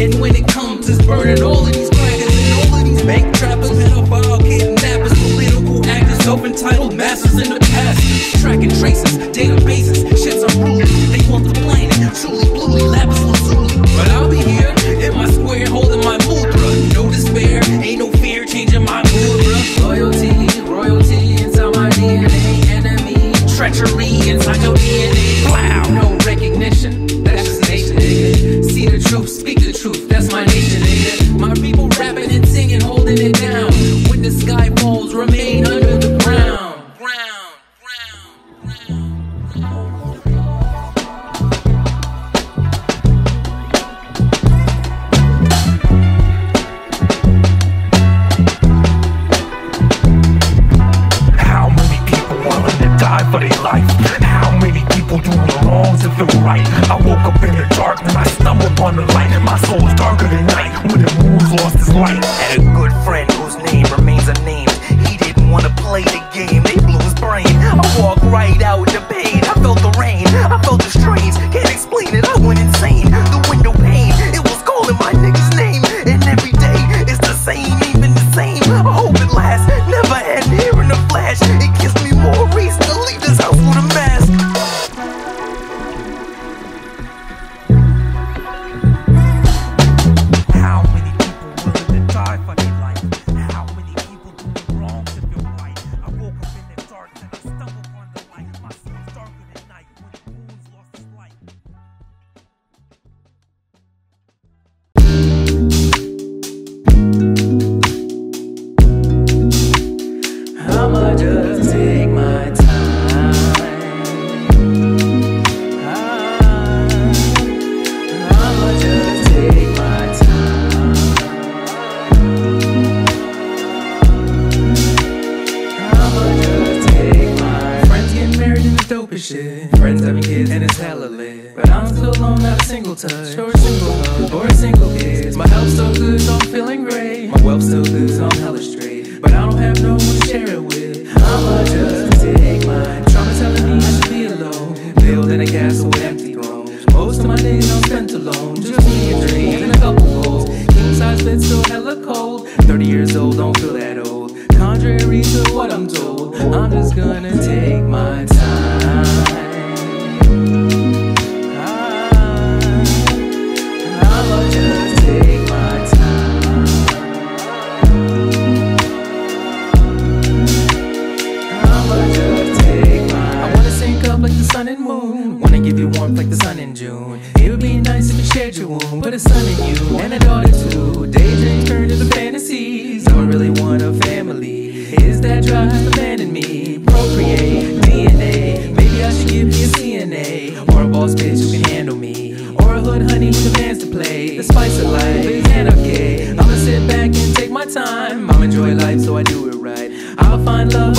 And when it comes, it's burning all dope as shit. Friends having kids and it's hella lit. But I'm still alone, not a single touch. Or a single hug, or a single kiss. My health's so good, so I'm feeling great. My wealth's so good, so I'm hella straight. But I don't have no one to share it with. I'ma just take mine. Trauma telling me I should be alone. Building a castle with. boss bitch who can handle me. Or a hood honey with the bands to play. The spice of life is and I'ma sit back and take my time. I'ma enjoy life so I do it right. I'll find love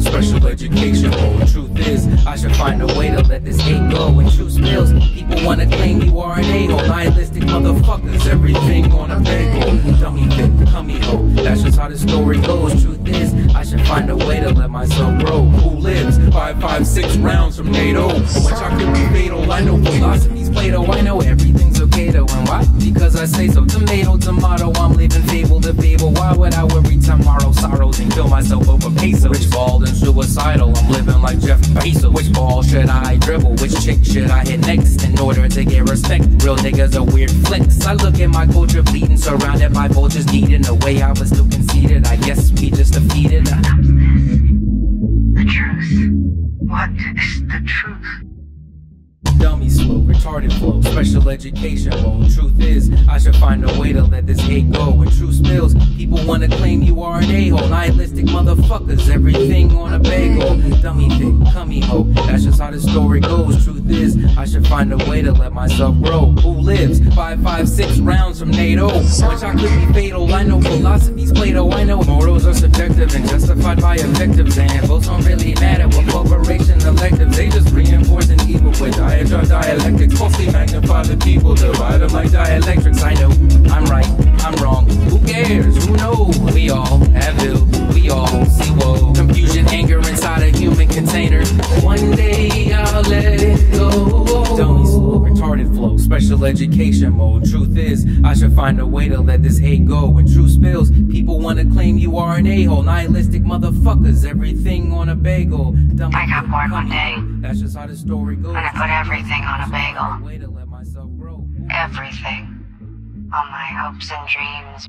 Special education, oh, truth is, I should find a way to let this hate go. When truth spills, people wanna claim you are an a-hole. Nihilistic motherfuckers, everything on a bagel. Dummy fit, tummy ho, that's just how the story goes. Truth is, I should find a way to let myself grow. Who lives? Five, five, six rounds from NATO. Watch I could be fatal, I know philosophy Play-Doh. I know everything's okay though, and why? Because I say so. Tomato, tomato, I'm living fable to fable. Why would I worry tomorrow? Sorrows and kill myself over peso. Rich bald and suicidal, I'm living like Jeff Bezos. Which ball should I dribble? Which chick should I hit next in order to get respect? Real niggas are weird flex. I look at my culture bleeding, surrounded by vultures needing the way I was still conceited. I guess we just defeated. The truth. What is the truth? Dummy slow, retarded flow, special education mode. Truth is, I should find a way to let this hate go. When truth spills, people wanna claim you are an a-hole. Nihilistic motherfuckers, everything on a bagel. Dummy thick, cummy ho, that's just how the story goes. Truth is, I should find a way to let myself grow. Who lives? Five, five, six rounds from NATO. Which I could be fatal. I know philosophy's Plato. I know morals are subjective and justified by objectives. And votes don't really matter with corporation electives. They just reinforcing evil with diatribe dialectics. Falsely magnify the people, divide them like dielectrics. I know I'm right, I'm wrong. Who cares? Who knows? We all have ill. We all see woe. Confusion, anger inside a human container. One day I'll let it go. Slow, retarded flow, special education mode. Truth is, I should find a way to let this hate go. When truth spills, people wanna claim you are an a-hole. Nihilistic motherfuckers, everything on a bagel. Dummy I got bored one day. That's just how the story goes. And I put everything on a bagel. Way to let myself grow. Everything. All my hopes and dreams.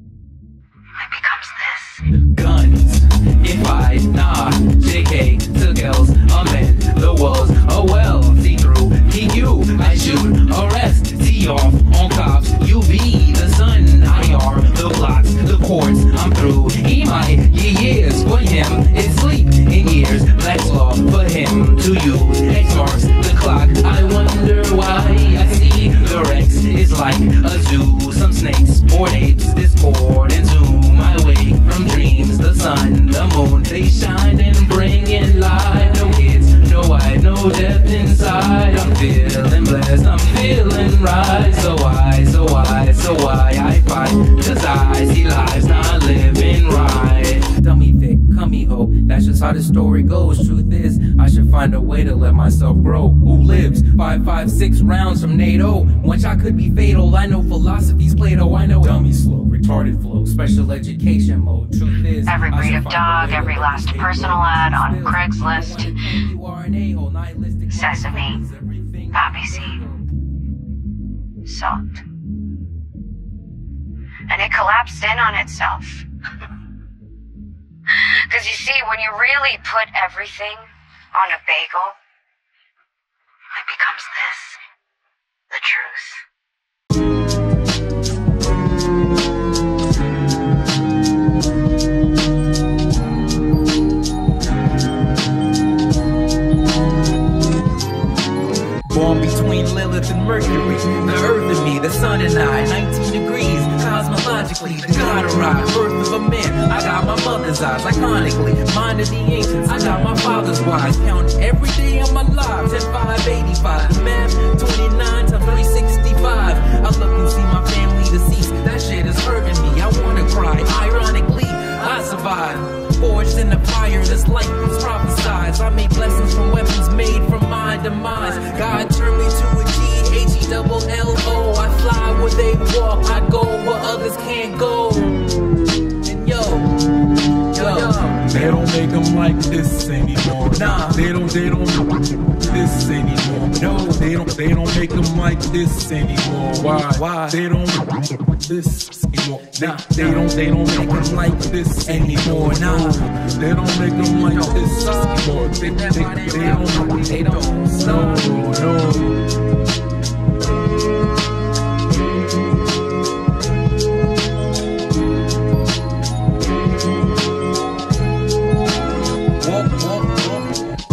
It becomes this. guns. If I nah, JK to girls, amend the walls. Oh well, see through PQ. I shoot, arrest, see off I fight? Cause I see lives not living right. Dummy thick, cummy ho, that's just how the story goes. Truth is, I should find a way to let myself grow. Who lives? Five, five, six rounds from NATO. Once I could be fatal, I know philosophy's Plato. I know dummy slow, retarded flow, special education mode. Truth is, Every breed of dog, every last personal ad on Craigslist. I wanna claim you are an a-hole, nihilistic Sesame, poppy seed. Salt. And it collapsed in on itself. Because you see, when you really put everything on a bagel, it becomes this the truth. Born between Lilith and Mercury, the earth and me, the sun and I, 19 degrees, the God arrived, birth of a man. I got my mother's eyes, iconically, mind of the ancients. I got my father's wise, count every day of my life, 10, 5, 85, math, 29 times 365. I look and see my family deceased, that shit is hurting me, I wanna cry, ironically, I survived. Forged in the fire, this light was prophesied. I made blessings from weapons made from my demise. God turned me to a H double L O. I fly where they walk, I go where others can't go. And yo, yo, They don't make them like this anymore. Nah. They don't, they don't this anymore. No, they don't, they don't make them like this anymore. Why? Why? They don't this anymore. Nah. they don't, they don't make them like this anymore. Nah. They don't make them like this anymore. They, they, they don't, they don't no, no.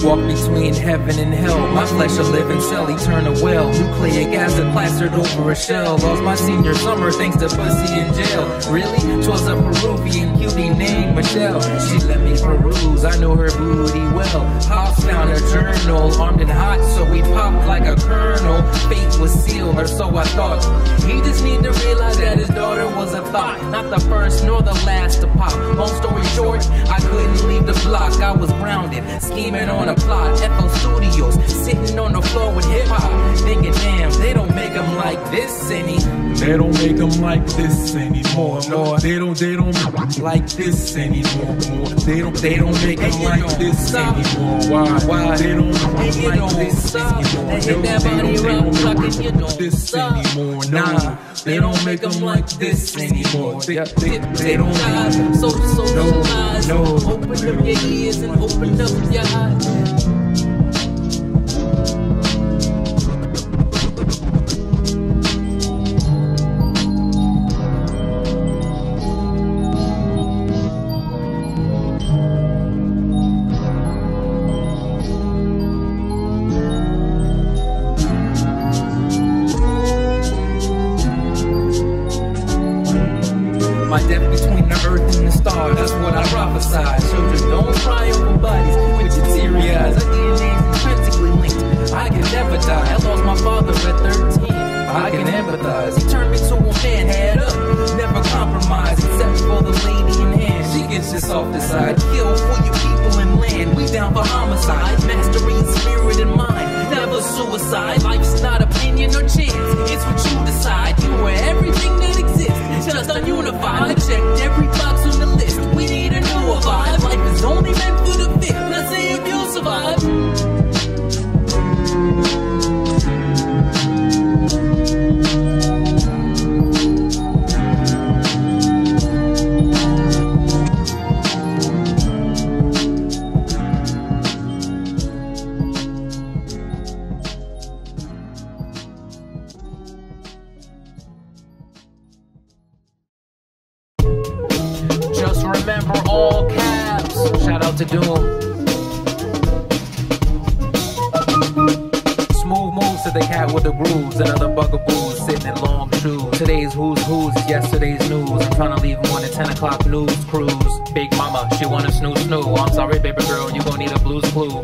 Walk. Between heaven and hell. My flesh a living cell, eternal well. Nucleic acid plastered over a shell. Lost my senior summer thanks to pussy in jail. Really? Twas a Peruvian cutie named Michelle. She let me peruse, I know her booty well. Pops found her journal, armed and hot, so we popped like a kernel. Fate was sealed, or so I thought. He just need to realize that his daughter was a thought. Not the first nor the last to pop. Long story short, I couldn't leave the block. I was grounded, scheming on applied. Echo Studios, sitting on the floor with hip hop. Thinking, damn, they don't make them like this anymore. They don't make them like this anymore. No, they don't. They don't like this anymore. More. They don't. They don't make them like this anymore. Why? Why? They don't like this anymore. And hit No, that they body they rock, don't rock, like and you don't this anymore. Nah, they don't make them like this anymore. They, they, they don't. Jive, so socialize. no. Open up your ears and open up your eyes. Empathize. He turned me to a man, head up, never compromise, except for the lady in hand. She gets this off the side. Kill for you people and land. We down for homicide, mastery in spirit and mind. Never suicide. To leave one at 10 o'clock news cruise. Big mama, she wanna snoo snoo. I'm sorry, baby girl, you gon' need a blues clue.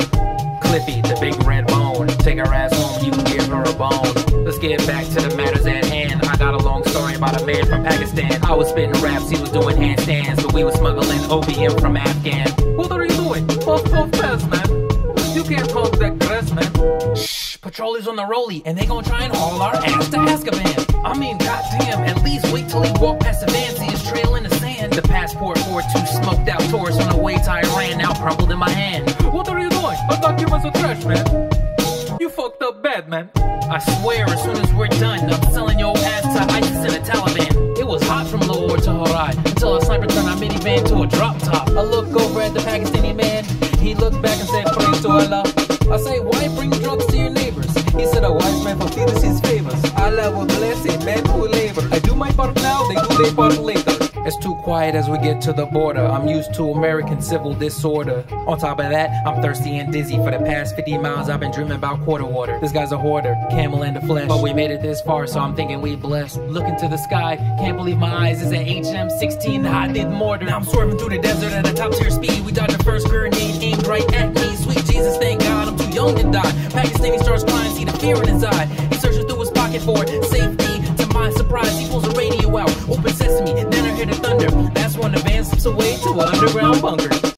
Clippy, the big red bone. Take her ass home, you can give her a bone. Let's get back to the matters at hand. I got a long story about a man from Pakistan. I was spitting raps, he was doing handstands, but we was smuggling opium from Afghan. What are you doing? Puff, puff, pass, man. You can't talk that patrollers on the rollie, and they gon' try and haul our ass to Azkaban. I mean, goddamn, at least wait till he walk past the van, see his trail in the sand. The passport for two smoked out tourists on the way to Iran, now crumpled in my hand. What are you doing? Our documents are trash, man. You fucked up bad, man. I swear, as soon as we're done, I'm selling your ass to ISIS and the Taliban. It was hot from Lahore to Herat until a sniper turned our minivan to a drop top. I look over at the Pakistani man. He looked back and said, Praise to Allah. They their part. It's too quiet as we get to the border. I'm used to American civil disorder. On top of that, I'm thirsty and dizzy. For the past 50 miles, I've been dreaming about quarter water. This guy's a hoarder, camel in the flesh. But we made it this far, so I'm thinking we blessed. Looking to the sky, can't believe my eyes. It's an HM16 hot-did mortar. Now I'm swerving through the desert at a top tier speed. We dodged the first grenade aimed right at me. Sweet Jesus, thank God I'm too young to die. Pakistani starts crying, see the fear in his eye. He searches through his pocket for safety. My surprise, pulls the radio out. Open sesame, then I hear the thunder. That's when the van slips away to an underground bunker.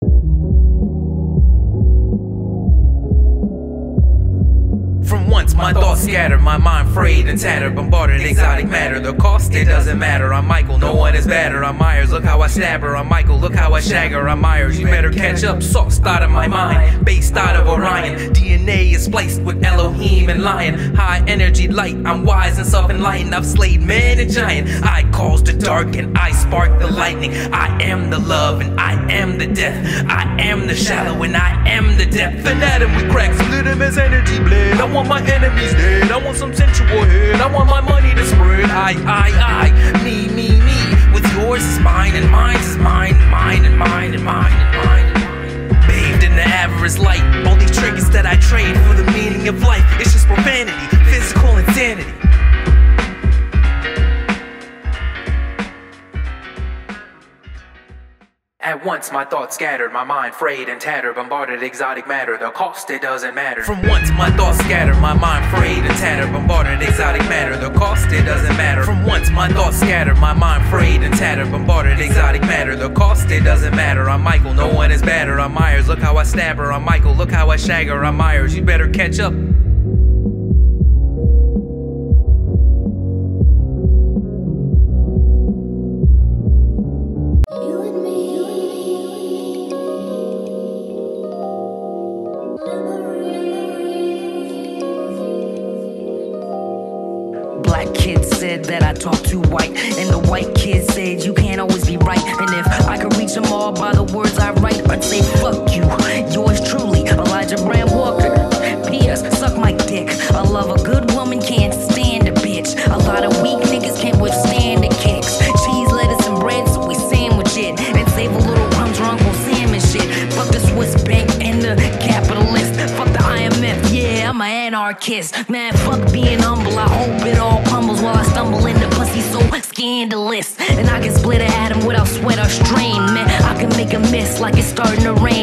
My thoughts scattered, my mind frayed and tattered, bombarded exotic matter. The cost, it doesn't matter. I'm Michael, no one is better. I'm Myers, look how I stab her. I'm Michael, look how I shag her. I'm Myers, you better catch up. Sauced out of my mind, based out of Orion. DNA is spliced with Elohim and lion. High energy light, I'm wise and self enlightened. I've slayed man and giant. I cause the dark and I spark the lightning. I am the love and I am the death. I am the shallow and I am the depth. An we crack, split him as energy bled. I want my enemies dead. I want some sensual head. I want my money to spread. I, I, I, me, me, me. With yours is mine and mine is mine, mine and mine and mine and mine and mine. Bathed in the avarice light. All these trinkets that I trade for the meaning of life. It's just profanity, physical insanity. At once my thoughts scattered, my mind frayed and tattered, bombarded exotic matter. The cost, it doesn't matter. From once my thoughts scattered, my mind frayed and tattered, bombarded exotic matter. The cost, it doesn't matter. From once my thoughts scattered, my mind frayed and tattered, bombarded exotic matter. The cost, it doesn't matter. I'm Michael, no one is better. I'm Myers, look how I stab her. I'm Michael, look how I shag her. I'm Myers, you better catch up. Said that I talk too white. And the white kids said you can't always be right. And if I could reach them all by the words I write, I'd say fuck you. Yours truly, Elijah Brand Walker. P.S. Suck my dick. I love a good woman, can't stand a bitch. A lot of weak anarchist. Man, fuck being humble. I hope it all crumbles while I stumble into pussy so scandalous. And I can split an atom without sweat or strain. Man, I can make a mist like it's starting to rain.